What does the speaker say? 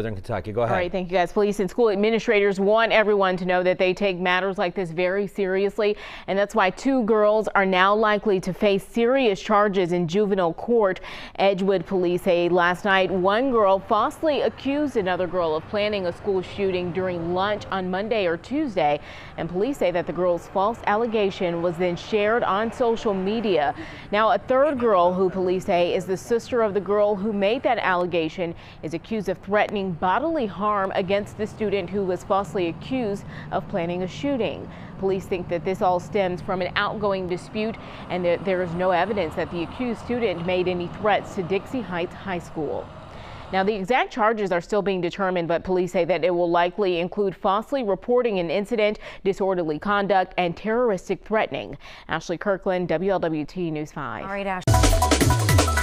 Northern Kentucky. Go ahead. All right, thank you guys. Police and school administrators want everyone to know that they take matters like this very seriously, and that's why two girls are now likely to face serious charges in juvenile court. Edgewood police say last night one girl falsely accused another girl of planning a school shooting during lunch on Monday or Tuesday, and police say that the girl's false allegation was then shared on social media. Now, a third girl who police say is the sister of the girl who made that allegation is accused of threatening bodily harm against the student who was falsely accused of planning a shooting. Police think that this all stems from an outgoing dispute and that there is no evidence that the accused student made any threats to Dixie Heights High School. Now, the exact charges are still being determined, but police say that it will likely include falsely reporting an incident, disorderly conduct, and terroristic threatening. Ashley Kirkland, WLWT News 5. All right, Ashley.